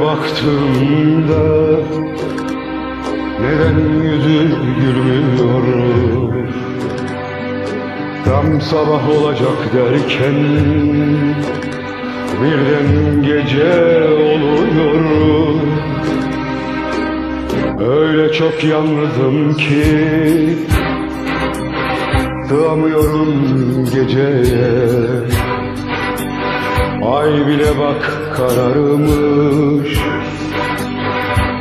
baktığımda Neden yüzü gülmüyor? Tam sabah olacak derken Birden gece oluyor. Öyle çok yalnızım ki Sığamıyorum geceye Ay bile bak kararmış.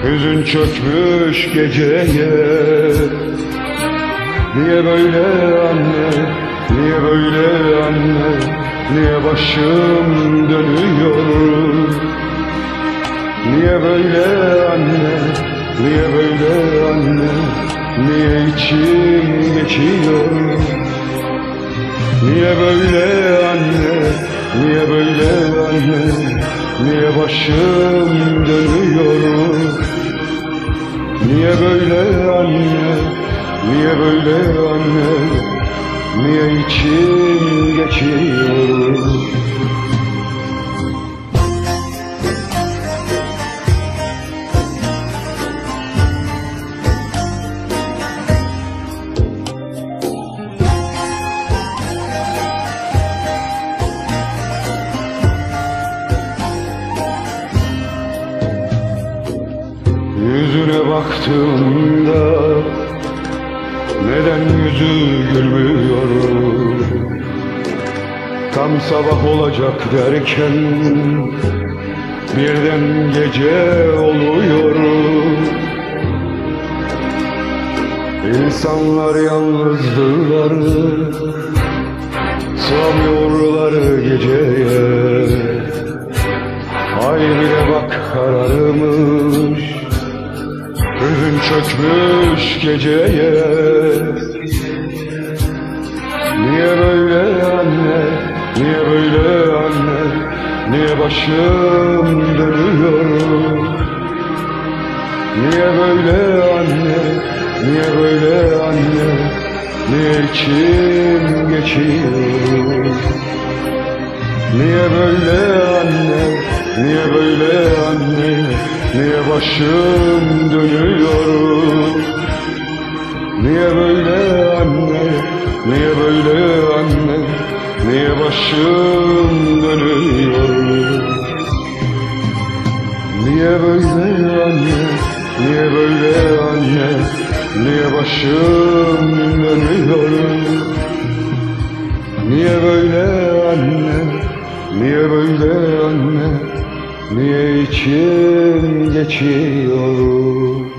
Hüzün çökmüş geceye. Niye böyle anne? Niye böyle anne? Niye başım dönüyor? Niye böyle anne? Niye böyle anne? Niye içim geçiyor? Niye böyle anne Niye böyle anne? Niye başım dönüyor? Niye böyle anne? Niye böyle anne? Niye içim geçiyor Yüzüne baktığımda Neden yüzü gülmüyor? Tam sabah olacak derken Birden gece oluyor. İnsanlar yalnızdılar Sığamıyorlar geceye. Ay bile bak kararmış Hüzün çökmüş geceye. Niye böyle anne? Niye böyle anne? Niye başım dönüyor? Niye böyle anne? Niye böyle anne? Niye içim geçiyor? Niye böyle anne? Niye böyle anne Niye başım dönüyor? Niye böyle anne? Niye böyle anne? Niye başım dönüyor? Niye böyle anne? Niye böyle anne? Niye başım dönüyor? Niye böyle anne? Niye böyle anne Niye içim geçiyor